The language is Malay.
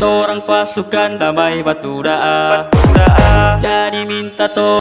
torang pasukan damai batu daa. Jadi minta to.